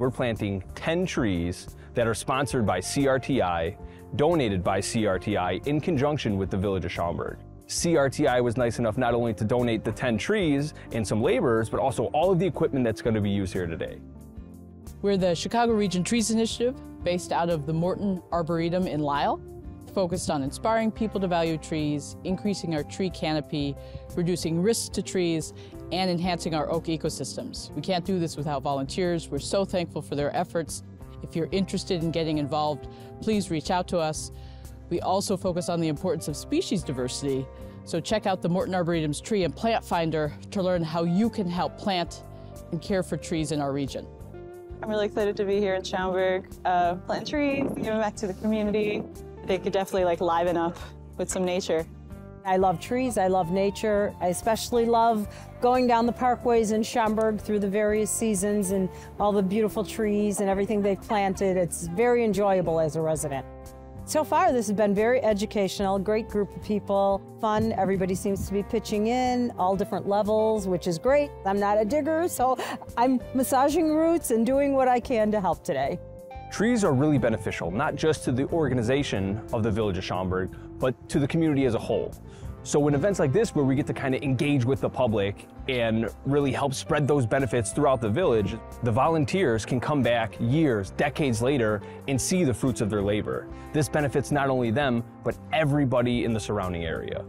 We're planting 10 trees that are sponsored by CRTI, donated by CRTI in conjunction with the Village of Schaumburg. CRTI was nice enough not only to donate the 10 trees and some laborers, but also all of the equipment that's going to be used here today. We're the Chicago Region Trees Initiative, based out of the Morton Arboretum in Lisle, focused on inspiring people to value trees, increasing our tree canopy, reducing risks to trees, and enhancing our oak ecosystems. We can't do this without volunteers. We're so thankful for their efforts. If you're interested in getting involved, please reach out to us. We also focus on the importance of species diversity, so check out the Morton Arboretum's Tree and Plant Finder to learn how you can help plant and care for trees in our region. I'm really excited to be here in Schaumburg, uh, planting trees, giving back to the community. They could definitely like liven up with some nature. I love trees, I love nature. I especially love going down the parkways in Schaumburg through the various seasons and all the beautiful trees and everything they've planted. It's very enjoyable as a resident. So far, this has been very educational, great group of people, fun. Everybody seems to be pitching in, all different levels, which is great. I'm not a digger, so I'm massaging roots and doing what I can to help today. Trees are really beneficial, not just to the organization of the Village of Schaumburg, but to the community as a whole. So in events like this, where we get to kind of engage with the public and really help spread those benefits throughout the village, the volunteers can come back years, decades later, and see the fruits of their labor. This benefits not only them, but everybody in the surrounding area.